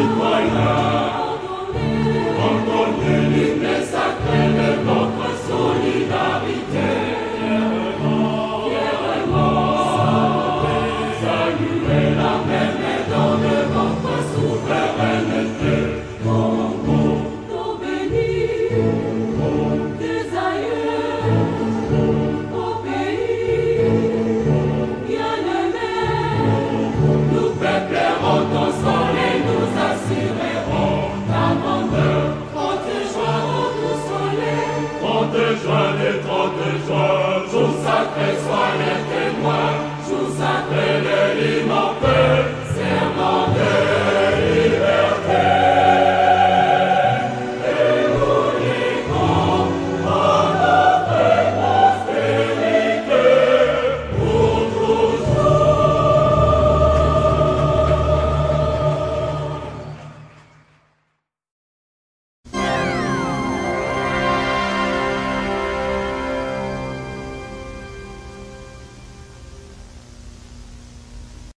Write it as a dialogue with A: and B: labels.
A: Why now? sacré soit le témoin, jour sacré le